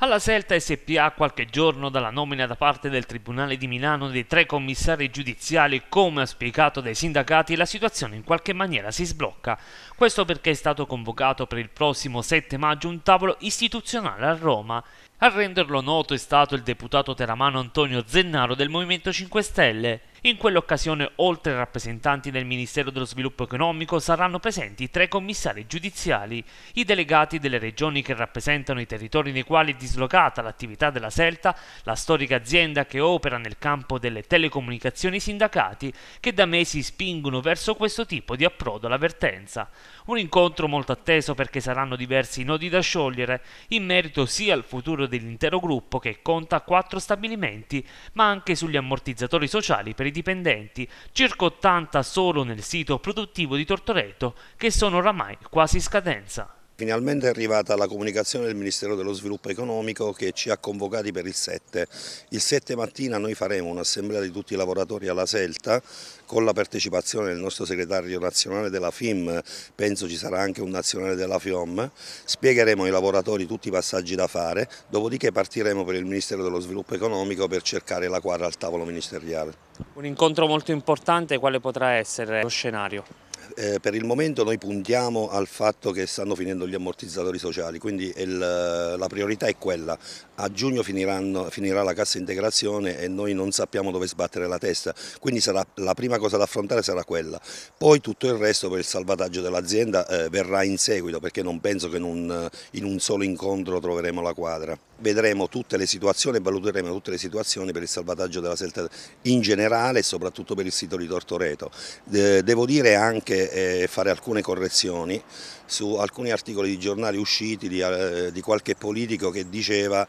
Alla Selta SPA qualche giorno dalla nomina da parte del Tribunale di Milano dei tre commissari giudiziali, come auspicato dai sindacati, la situazione in qualche maniera si sblocca. Questo perché è stato convocato per il prossimo 7 maggio un tavolo istituzionale a Roma. A renderlo noto è stato il deputato teramano Antonio Zennaro del Movimento 5 Stelle. In quell'occasione, oltre ai rappresentanti del Ministero dello Sviluppo Economico, saranno presenti tre commissari giudiziali, i delegati delle regioni che rappresentano i territori nei quali è dislocata l'attività della Selta, la storica azienda che opera nel campo delle telecomunicazioni sindacati, che da mesi spingono verso questo tipo di approdo all'avvertenza. Un incontro molto atteso perché saranno diversi nodi da sciogliere, in merito sia al futuro dell'intero gruppo che conta quattro stabilimenti, ma anche sugli ammortizzatori sociali per i dipendenti, circa 80 solo nel sito produttivo di Tortoreto, che sono oramai quasi scadenza. Finalmente è arrivata la comunicazione del Ministero dello Sviluppo Economico che ci ha convocati per il 7. Il 7 mattina noi faremo un'assemblea di tutti i lavoratori alla Selta con la partecipazione del nostro segretario nazionale della FIM, penso ci sarà anche un nazionale della FIOM, spiegheremo ai lavoratori tutti i passaggi da fare, dopodiché partiremo per il Ministero dello Sviluppo Economico per cercare la quadra al tavolo ministeriale. Un incontro molto importante, quale potrà essere lo scenario? Eh, per il momento noi puntiamo al fatto che stanno finendo gli ammortizzatori sociali, quindi il, la priorità è quella. A giugno finirà la cassa integrazione e noi non sappiamo dove sbattere la testa, quindi sarà, la prima cosa da affrontare sarà quella. Poi tutto il resto per il salvataggio dell'azienda eh, verrà in seguito perché non penso che in un, in un solo incontro troveremo la quadra. Vedremo tutte le situazioni e valuteremo tutte le situazioni per il salvataggio della Selta in generale e soprattutto per il sito di Tortoreto. devo dire anche e fare alcune correzioni su alcuni articoli di giornali usciti di, eh, di qualche politico che diceva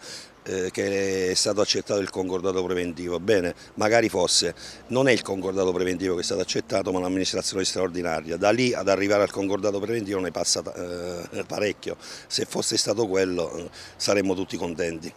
eh, che è stato accettato il concordato preventivo. Bene, magari fosse, non è il concordato preventivo che è stato accettato ma l'amministrazione straordinaria. Da lì ad arrivare al concordato preventivo ne passa eh, parecchio. Se fosse stato quello saremmo tutti contenti.